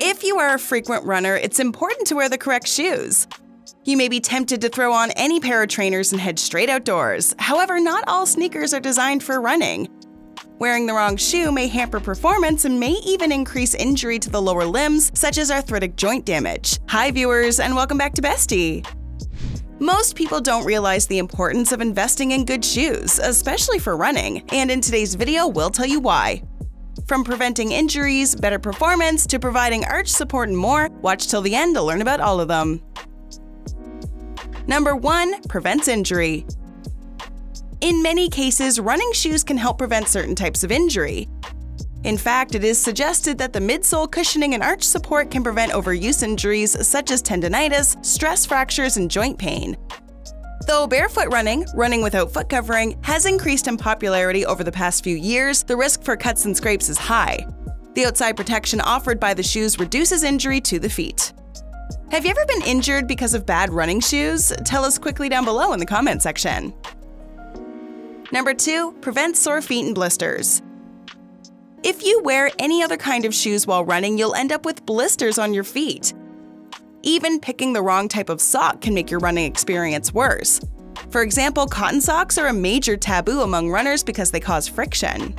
If you are a frequent runner, it's important to wear the correct shoes. You may be tempted to throw on any pair of trainers and head straight outdoors. However, not all sneakers are designed for running. Wearing the wrong shoe may hamper performance and may even increase injury to the lower limbs, such as arthritic joint damage. Hi, viewers, and welcome back to Bestie. Most people don't realize the importance of investing in good shoes, especially for running, and in today's video, we'll tell you why. From preventing injuries, better performance, to providing arch support and more, watch till the end to learn about all of them. Number 1. Prevents injury. In many cases, running shoes can help prevent certain types of injury. In fact, it is suggested that the midsole cushioning and arch support can prevent overuse injuries such as tendonitis, stress fractures, and joint pain. Though barefoot running, running without foot covering, has increased in popularity over the past few years, the risk for cuts and scrapes is high. The outside protection offered by the shoes reduces injury to the feet. Have you ever been injured because of bad running shoes? Tell us quickly down below in the comment section. Number 2. Prevent sore feet and blisters. If you wear any other kind of shoes while running, you'll end up with blisters on your feet. Even picking the wrong type of sock can make your running experience worse. For example, cotton socks are a major taboo among runners because they cause friction.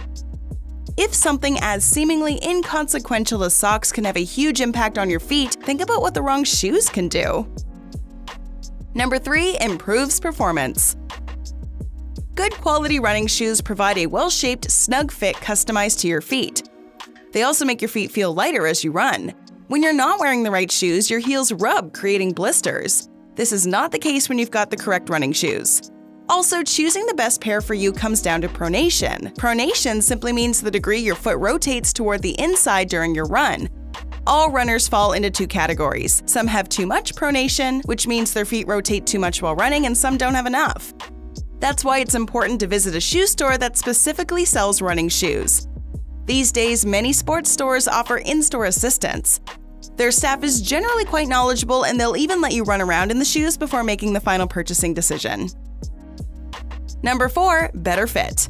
If something as seemingly inconsequential as socks can have a huge impact on your feet, think about what the wrong shoes can do. Number 3. Improves performance. Good quality running shoes provide a well shaped, snug fit customized to your feet. They also make your feet feel lighter as you run. When you're not wearing the right shoes, your heels rub, creating blisters. This is not the case when you've got the correct running shoes. Also, choosing the best pair for you comes down to pronation. Pronation simply means the degree your foot rotates toward the inside during your run. All runners fall into two categories. Some have too much pronation, which means their feet rotate too much while running, and some don't have enough. That's why it's important to visit a shoe store that specifically sells running shoes. These days, many sports stores offer in store assistance. Their staff is generally quite knowledgeable and they'll even let you run around in the shoes before making the final purchasing decision. Number 4. Better fit.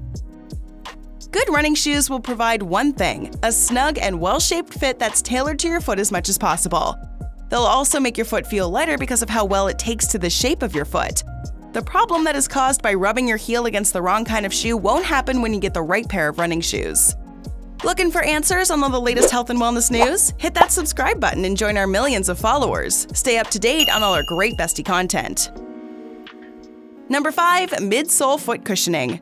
Good running shoes will provide one thing a snug and well shaped fit that's tailored to your foot as much as possible. They'll also make your foot feel lighter because of how well it takes to the shape of your foot. The problem that is caused by rubbing your heel against the wrong kind of shoe won't happen when you get the right pair of running shoes. Looking for answers on all the latest health and wellness news? Hit that subscribe button and join our millions of followers. Stay up to date on all our great bestie content. Number 5. Midsole Foot Cushioning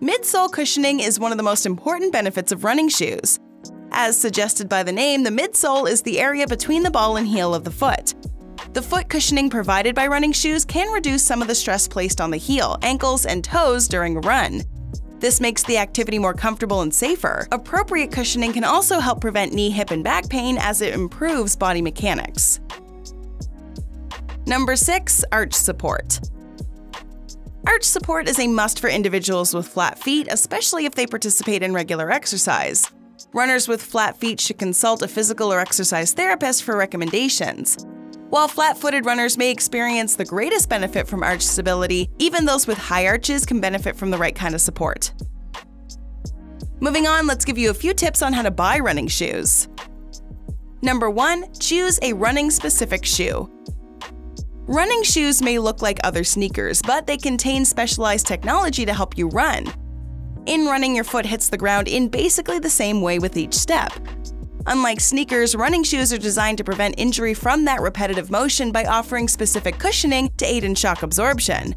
Midsole cushioning is one of the most important benefits of running shoes. As suggested by the name, the midsole is the area between the ball and heel of the foot. The foot cushioning provided by running shoes can reduce some of the stress placed on the heel, ankles, and toes during a run. This makes the activity more comfortable and safer. Appropriate cushioning can also help prevent knee, hip, and back pain as it improves body mechanics. Number 6. Arch Support Arch support is a must for individuals with flat feet, especially if they participate in regular exercise. Runners with flat feet should consult a physical or exercise therapist for recommendations. While flat footed runners may experience the greatest benefit from arch stability, even those with high arches can benefit from the right kind of support. Moving on, let's give you a few tips on how to buy running shoes. Number 1. Choose a running specific shoe. Running shoes may look like other sneakers, but they contain specialized technology to help you run. In running, your foot hits the ground in basically the same way with each step. Unlike sneakers, running shoes are designed to prevent injury from that repetitive motion by offering specific cushioning to aid in shock absorption.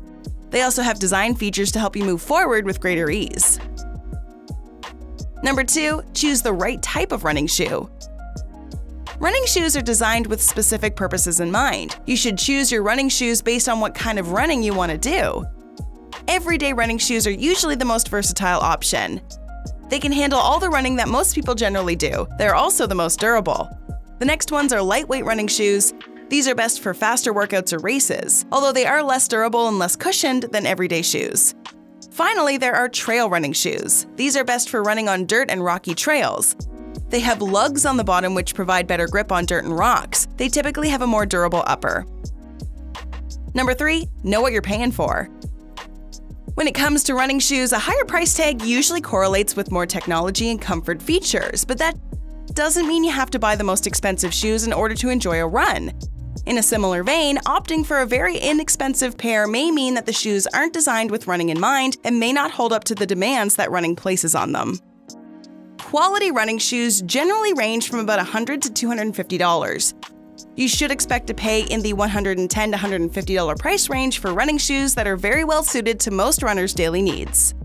They also have design features to help you move forward with greater ease. Number 2. Choose the right type of running shoe. Running shoes are designed with specific purposes in mind. You should choose your running shoes based on what kind of running you want to do. Everyday running shoes are usually the most versatile option. They can handle all the running that most people generally do. They're also the most durable. The next ones are lightweight running shoes. These are best for faster workouts or races, although they are less durable and less cushioned than everyday shoes. Finally, there are trail running shoes. These are best for running on dirt and rocky trails. They have lugs on the bottom which provide better grip on dirt and rocks. They typically have a more durable upper. Number 3. Know what you're paying for. When it comes to running shoes, a higher price tag usually correlates with more technology and comfort features, but that doesn't mean you have to buy the most expensive shoes in order to enjoy a run. In a similar vein, opting for a very inexpensive pair may mean that the shoes aren't designed with running in mind and may not hold up to the demands that running places on them. Quality running shoes generally range from about 100 to $250. You should expect to pay in the 110 to $150 price range for running shoes that are very well suited to most runners' daily needs.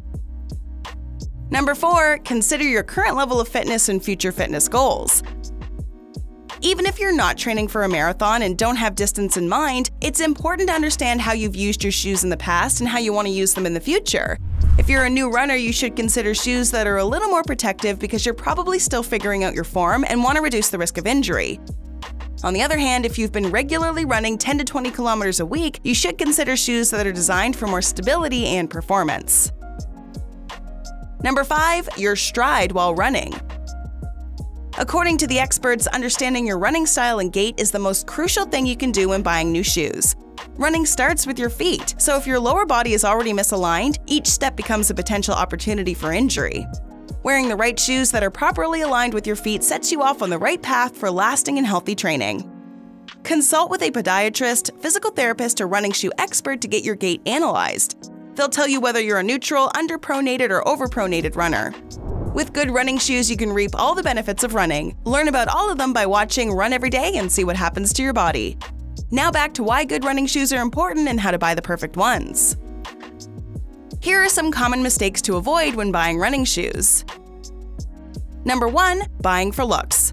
Number 4. Consider your current level of fitness and future fitness goals. Even if you're not training for a marathon and don't have distance in mind, it's important to understand how you've used your shoes in the past and how you want to use them in the future. If you're a new runner, you should consider shoes that are a little more protective because you're probably still figuring out your form and want to reduce the risk of injury. On the other hand, if you've been regularly running 10 to 20 kilometers a week, you should consider shoes that are designed for more stability and performance. Number 5. Your stride while running. According to the experts, understanding your running style and gait is the most crucial thing you can do when buying new shoes. Running starts with your feet, so if your lower body is already misaligned, each step becomes a potential opportunity for injury. Wearing the right shoes that are properly aligned with your feet sets you off on the right path for lasting and healthy training. Consult with a podiatrist, physical therapist, or running shoe expert to get your gait analyzed. They'll tell you whether you're a neutral, underpronated, or overpronated runner. With good running shoes, you can reap all the benefits of running. Learn about all of them by watching Run Every Day and see what happens to your body. Now back to why good running shoes are important and how to buy the perfect ones. Here are some common mistakes to avoid when buying running shoes. Number 1. Buying for looks.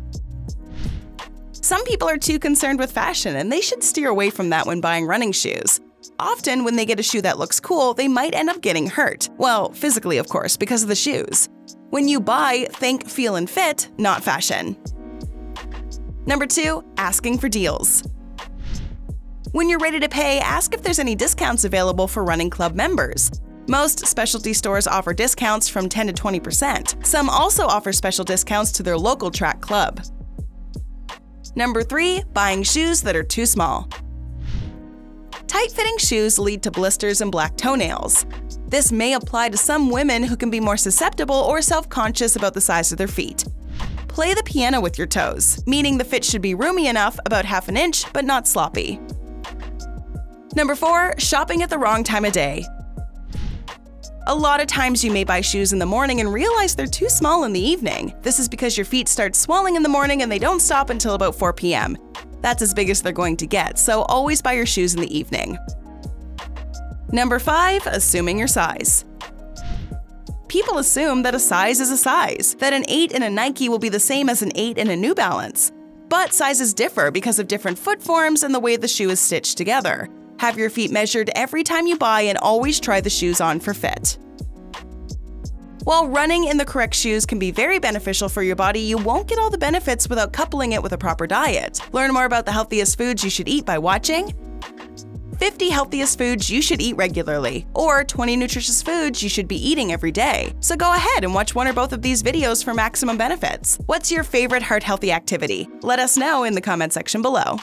Some people are too concerned with fashion and they should steer away from that when buying running shoes. Often, when they get a shoe that looks cool, they might end up getting hurt. Well, physically, of course, because of the shoes. When you buy, think feel and fit, not fashion. Number 2. Asking for deals. When you're ready to pay, ask if there's any discounts available for running club members. Most specialty stores offer discounts from 10 to 20%. Some also offer special discounts to their local track club. Number 3. Buying shoes that are too small. Tight fitting shoes lead to blisters and black toenails. This may apply to some women who can be more susceptible or self conscious about the size of their feet. Play the piano with your toes, meaning the fit should be roomy enough, about half an inch, but not sloppy. Number 4. Shopping at the wrong time of day. A lot of times you may buy shoes in the morning and realize they're too small in the evening. This is because your feet start swelling in the morning and they don't stop until about 4 p.m. That's as big as they're going to get, so always buy your shoes in the evening. Number 5. Assuming your size. People assume that a size is a size, that an 8 in a Nike will be the same as an 8 in a New Balance. But sizes differ because of different foot forms and the way the shoe is stitched together. Have your feet measured every time you buy and always try the shoes on for fit. While running in the correct shoes can be very beneficial for your body, you won't get all the benefits without coupling it with a proper diet. Learn more about the healthiest foods you should eat by watching 50 healthiest foods you should eat regularly, or 20 nutritious foods you should be eating every day. So go ahead and watch one or both of these videos for maximum benefits. What's your favorite heart healthy activity? Let us know in the comment section below.